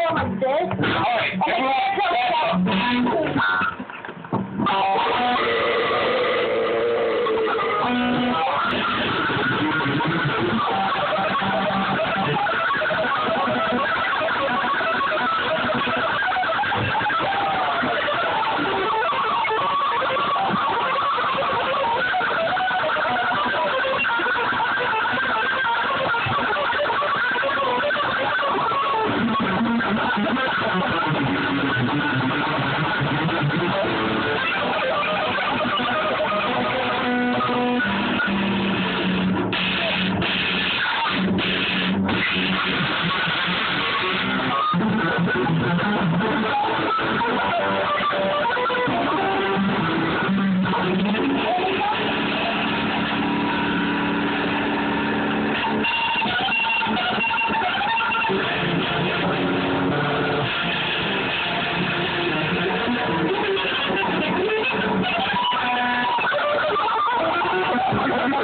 go like this. Okay, And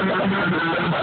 then everyone,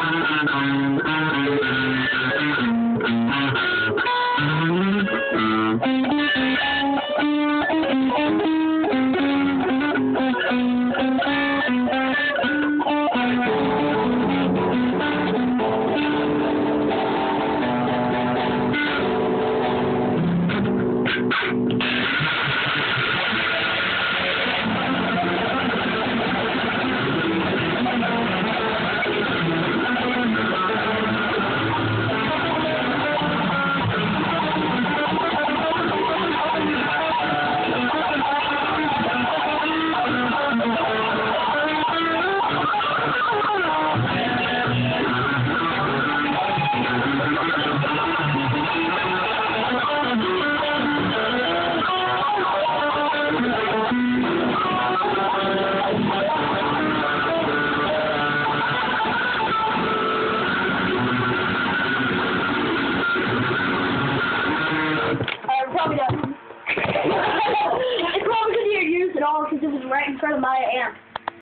Thank you.